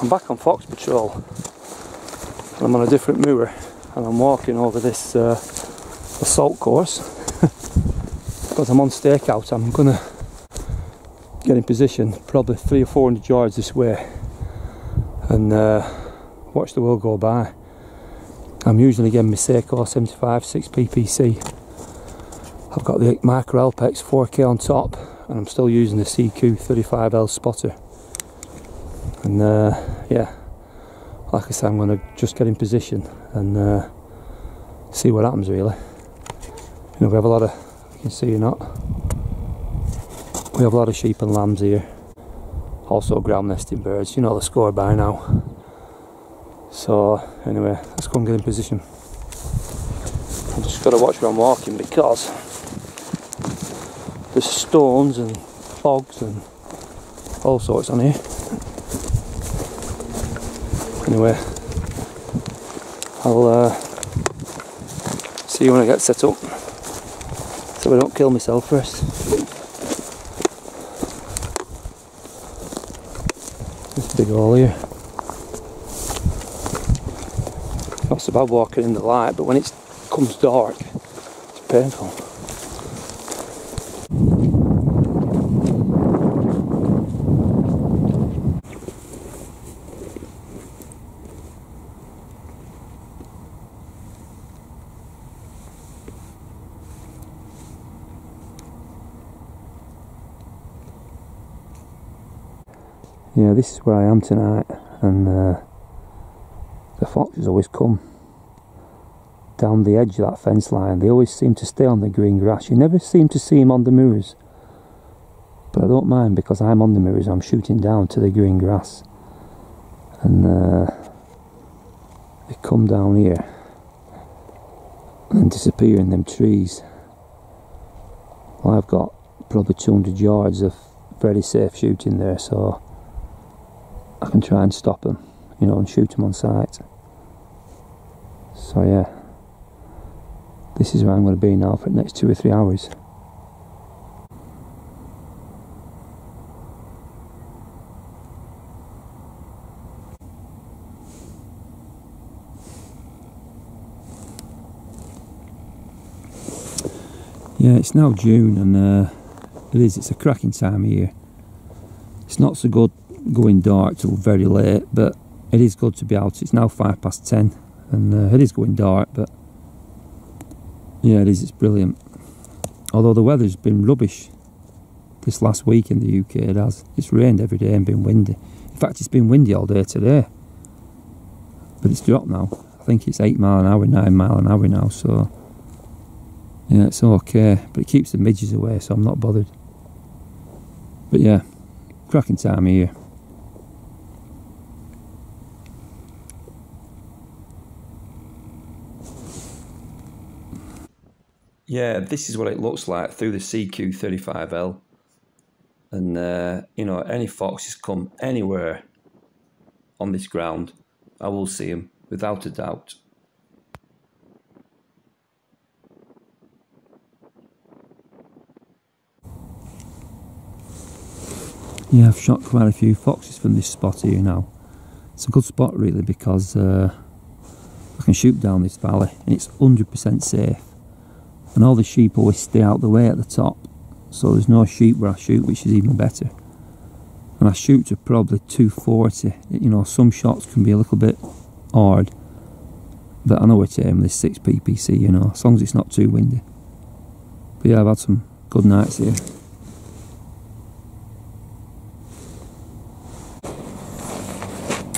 I'm back on Fox Patrol and I'm on a different moor and I'm walking over this uh, assault course. Because I'm on stakeout I'm gonna get in position probably three or four hundred yards this way and uh, watch the world go by. I'm usually getting my Sako 75 6 PPC I've got the Micro Alpex 4K on top and I'm still using the CQ 35L spotter and uh, yeah like I say, I'm going to just get in position and uh, see what happens really. You know we have a lot of you can see or not we have a lot of sheep and lambs here. Also ground nesting birds you know the score by now. So anyway let's go and get in position. I've just got to watch where I'm walking because there's stones and bogs and all sorts on here anyway I'll uh, see you when I get set up so I don't kill myself first. This big hole here. Not so bad walking in the light but when it comes dark it's painful yeah, this is where I am tonight, and uh, the foxes always come down the edge of that fence line. They always seem to stay on the green grass. You never seem to see them on the moors, but I don't mind because I'm on the moors. I'm shooting down to the green grass, and uh, they come down here and disappear in them trees. Well, I've got probably 200 yards of very safe shooting there, so. I can try and stop them, you know, and shoot them on sight. So yeah, this is where I'm going to be now for the next two or three hours. Yeah, it's now June and uh, it is, it's a cracking time of year. It's not so good going dark till very late, but it is good to be out. It's now five past ten, and uh, it is going dark, but yeah, it is. It's brilliant. Although the weather's been rubbish this last week in the UK, it has. It's rained every day and been windy. In fact, it's been windy all day today, but it's dropped now. I think it's eight mile an hour, nine mile an hour now. So yeah, it's okay, but it keeps the midges away, so I'm not bothered. But yeah, cracking time here. Yeah, this is what it looks like through the CQ35L. And, uh, you know, any foxes come anywhere on this ground, I will see them without a doubt. Yeah, I've shot quite a few foxes from this spot here now. It's a good spot really because uh, I can shoot down this valley and it's 100% safe and all the sheep always stay out the way at the top so there's no sheep where I shoot which is even better. And I shoot to probably 240 you know some shots can be a little bit hard but I know it's aiming this 6 PPC you know as long as it's not too windy. But yeah I've had some good nights here.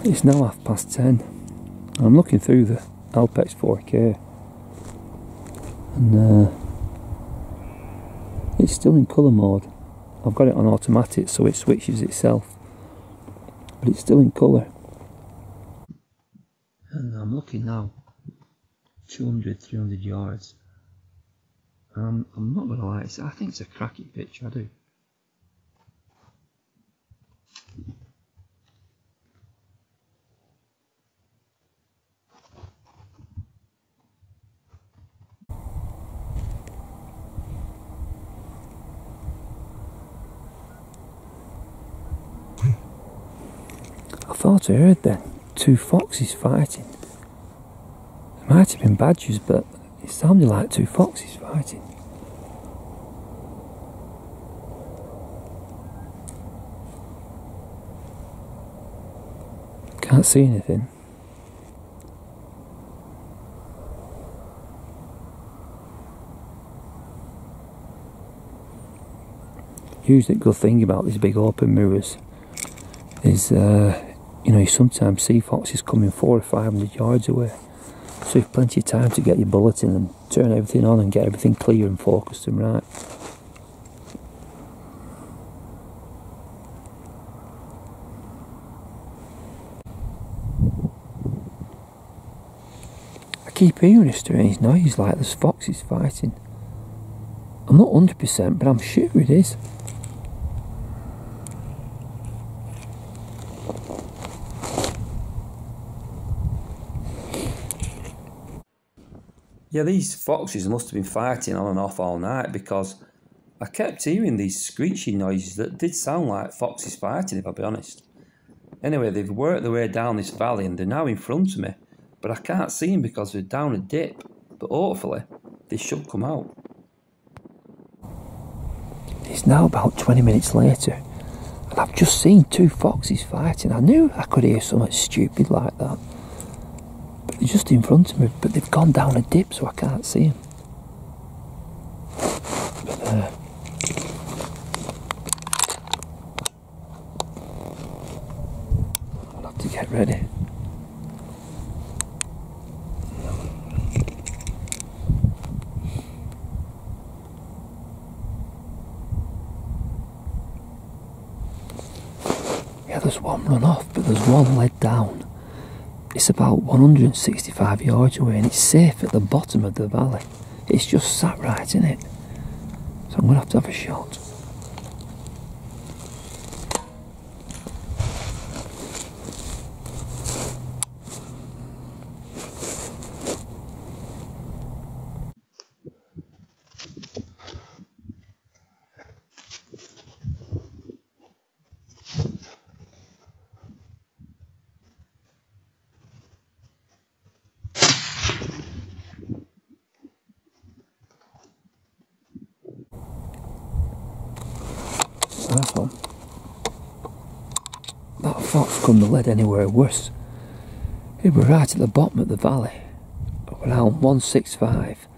It's now half past 10 I'm looking through the Alpex 4K and uh, it's still in colour mode. I've got it on automatic so it switches itself. But it's still in colour. And I'm looking now. 200 300 yards. Um, I'm not gonna lie I think it's a cracking picture I do thought I heard then two foxes fighting. It might have been badgers, but it sounded like two foxes fighting. Can't see anything. Usually, good thing about these big open mirrors is, uh, you know, you sometimes see foxes coming four or five hundred yards away. So you've plenty of time to get your bulletin and turn everything on and get everything clear and focused and right. I keep hearing a strange noise like there's foxes fighting. I'm not 100% but I'm sure it is. Yeah, these foxes must have been fighting on and off all night because I kept hearing these screeching noises that did sound like foxes fighting, if I'll be honest. Anyway, they've worked their way down this valley and they're now in front of me, but I can't see them because they're down a dip. But hopefully, they should come out. It's now about 20 minutes later, and I've just seen two foxes fighting. I knew I could hear something stupid like that. Just in front of me, but they've gone down a dip so I can't see them. But, uh, I'll have to get ready. Yeah, there's one run off, but there's one led down. It's about 165 yards away and it's safe at the bottom of the valley. It's just sat right in it. So I'm going to have to have a shot. That's one. That fox couldn't have led anywhere worse. It were right at the bottom of the valley, around 165.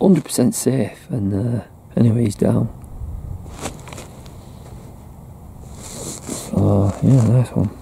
100% safe, and uh, anyway, he's down. So, yeah, nice one.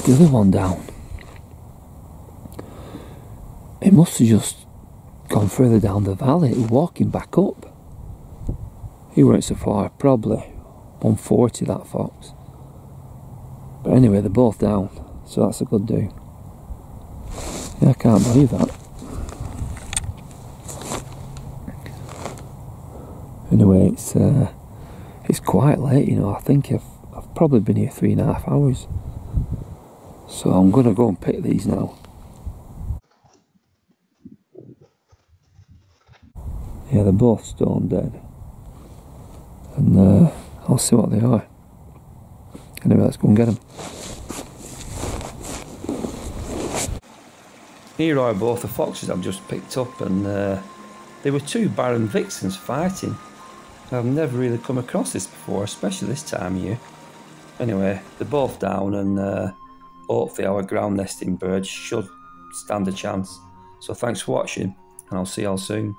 That's the other one down. It must have just gone further down the valley, walking back up. He weren't so far, probably 140 that fox. But anyway, they're both down, so that's a good do. Yeah, I can't believe that. Anyway, it's uh, it's quite late, you know. I think I've I've probably been here three and a half hours. So I'm going to go and pick these now. Yeah, they're both stone dead. And uh, I'll see what they are. Anyway, let's go and get them. Here are both the foxes I've just picked up, and uh, they were two Barren Vixens fighting. I've never really come across this before, especially this time of year. Anyway, they're both down, and uh, hopefully our ground nesting birds should stand a chance. So thanks for watching and I'll see you all soon.